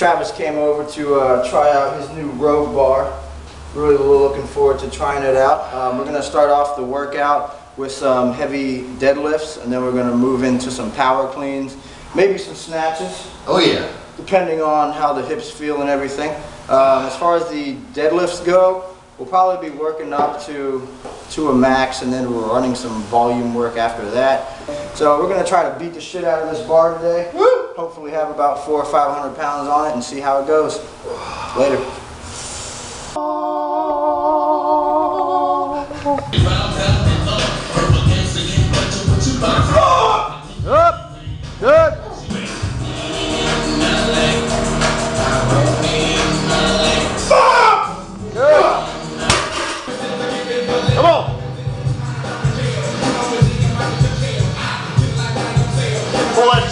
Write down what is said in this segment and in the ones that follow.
Travis came over to uh, try out his new Rogue bar. Really looking forward to trying it out. Um, we're going to start off the workout with some heavy deadlifts, and then we're going to move into some power cleans, maybe some snatches, Oh yeah. depending on how the hips feel and everything. Um, as far as the deadlifts go, we'll probably be working up to to a max, and then we're running some volume work after that. So we're going to try to beat the shit out of this bar today. Hopefully have about four or five hundred pounds on it and see how it goes. Later. Up. Good. Come on. Pull that.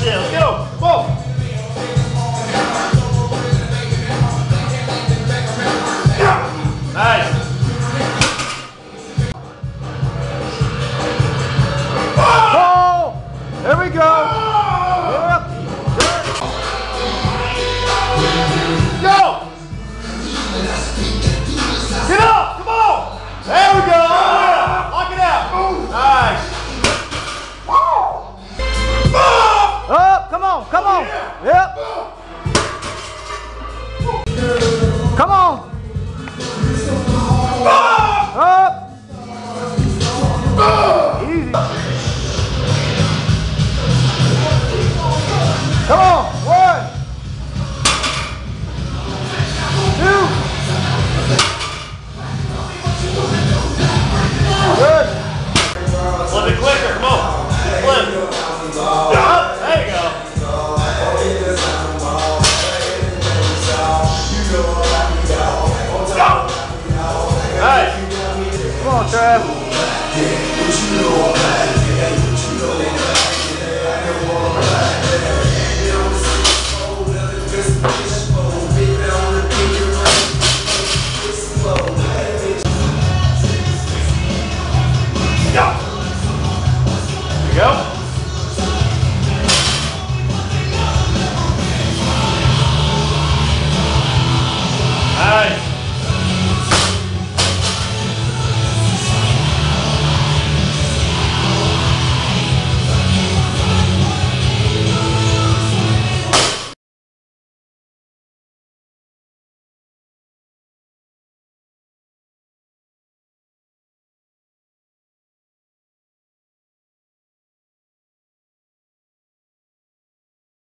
Nice. Come on, Trav.